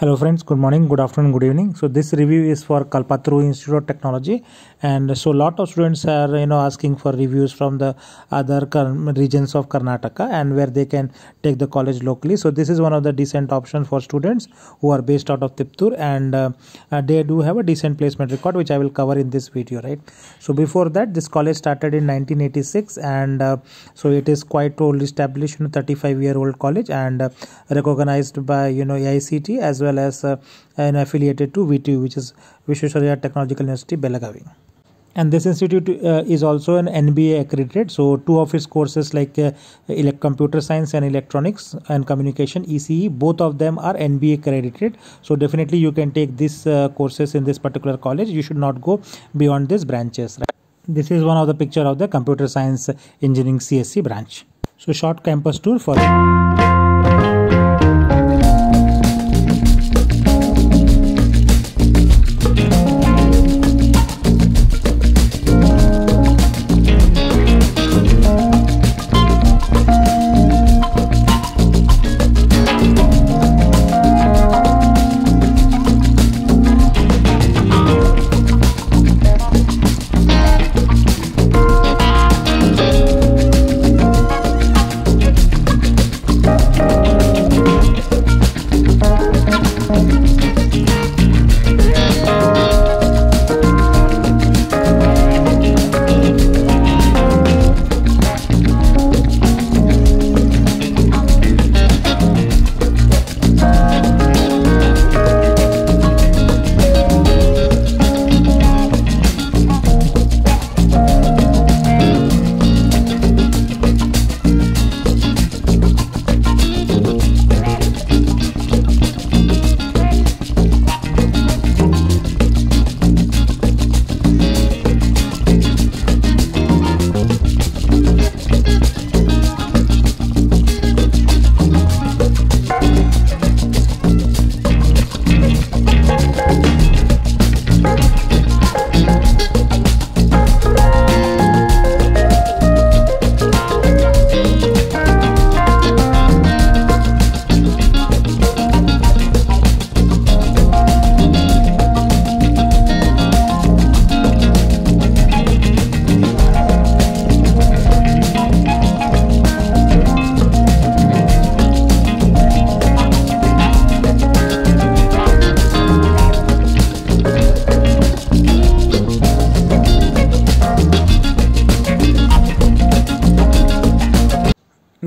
Hello friends, good morning, good afternoon, good evening. So this review is for Kalpataru Institute of Technology and so lot of students are you know asking for reviews from the other regions of Karnataka and where they can take the college locally. So this is one of the decent options for students who are based out of Tiptur and uh, uh, they do have a decent placement record which I will cover in this video, right? So before that this college started in 1986 and uh, so it is quite old established, 35 year old college and uh, recognized by you know AICT as well well as uh, an affiliated to VTU, which is Visvesvaraya Technological University, Belagavi. And this institute uh, is also an NBA accredited. So, two of its courses like uh, computer science and electronics and communication ECE, both of them are NBA accredited. So, definitely you can take these uh, courses in this particular college. You should not go beyond these branches. Right? This is one of the picture of the computer science engineering CSC branch. So, short campus tour for.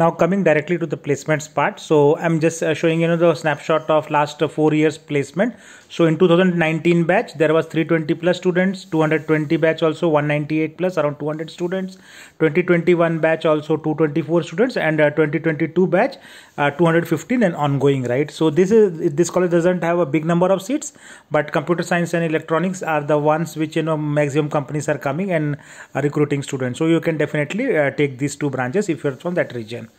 Now coming directly to the placements part. So i'm just uh, showing you know the snapshot of last uh, four years placement. So in 2019 batch there was 320 plus students 220 batch also 198 plus around 200 students. 2021 batch also 224 students and uh, 2022 batch uh, 215 and ongoing right? So this is this college doesn't have a big number of seats but computer science and electronics are the ones which you know maximum companies are coming and recruiting students. So you can definitely uh, take these two branches if you're from that region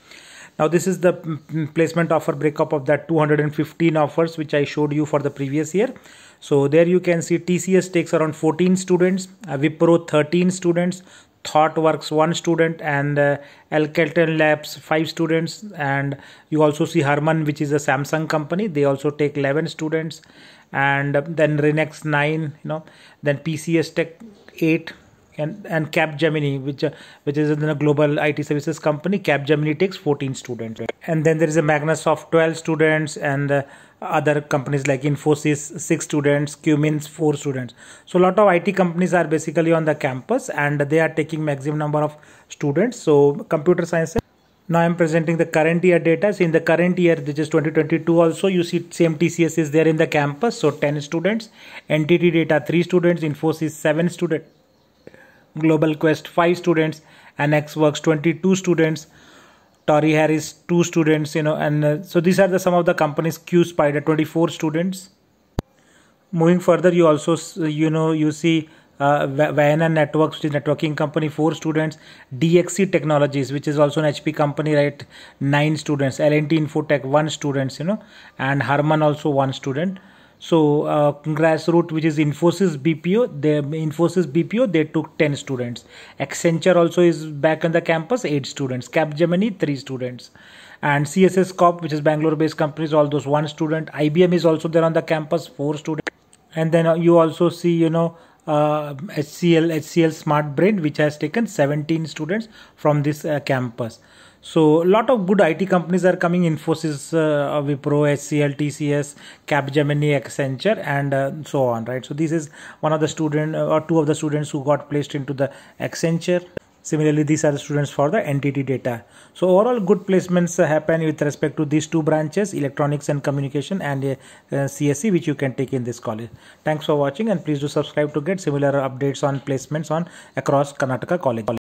now this is the placement offer breakup of that 215 offers which I showed you for the previous year. So there you can see TCS takes around 14 students, uh, Wipro 13 students, ThoughtWorks one student and uh, Alcatel Labs five students. And you also see Harman which is a Samsung company. They also take 11 students. And then Renex 9 you know then PCS Tech 8 and and Capgemini, which uh, which is a global IT services company. Capgemini takes 14 students, and then there is a Microsoft 12 students, and uh, other companies like Infosys six students, Cummins four students. So a lot of IT companies are basically on the campus, and they are taking maximum number of students. So computer science. Now I'm presenting the current year data. So in the current year, which is 2022 also, you see same TCS is there in the campus. So 10 students, NTT data 3 students, Infosys 7 students, Global Quest 5 students, and XWorks 22 students, Torry Harris 2 students, you know, and uh, so these are the some of the companies Q Spider 24 students. Moving further, you also you know you see uh, Vienna Networks, which is networking company, four students. DXC Technologies, which is also an HP company, right? Nine students. L&T Infotech, one students, you know, and Harman also one student. So uh, grassroots, which is Infosys BPO, the Infosys BPO, they took 10 students. Accenture also is back on the campus, 8 students. Capgemini, 3 students. And CSS Corp, which is Bangalore-based companies, all those one student. IBM is also there on the campus, 4 students. And then uh, you also see, you know, uh, HCL, HCL Smart Brain, which has taken 17 students from this uh, campus. So a lot of good IT companies are coming: Infosys, uh, Wipro, HCL, TCS, Capgemini, Accenture, and uh, so on. Right. So this is one of the student uh, or two of the students who got placed into the Accenture. Similarly, these are the students for the NTT data. So overall, good placements happen with respect to these two branches, electronics and communication and uh, uh CSE, which you can take in this college. Thanks for watching and please do subscribe to get similar updates on placements on across Karnataka college.